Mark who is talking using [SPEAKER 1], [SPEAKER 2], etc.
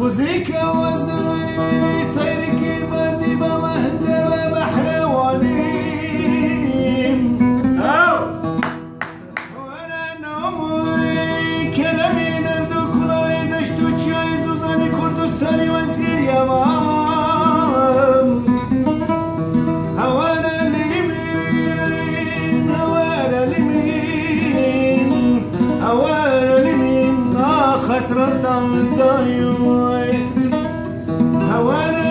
[SPEAKER 1] خذيك وزوي طيرك البازي بمهدب بحر أو وأنا نومي كلامي نردو كلاري دشتو چای زوزانی کردستانی وزگیر یمام هوانا لیمین هوانا لیمین هوانا لیمین آه خسرت من دايوي هوانا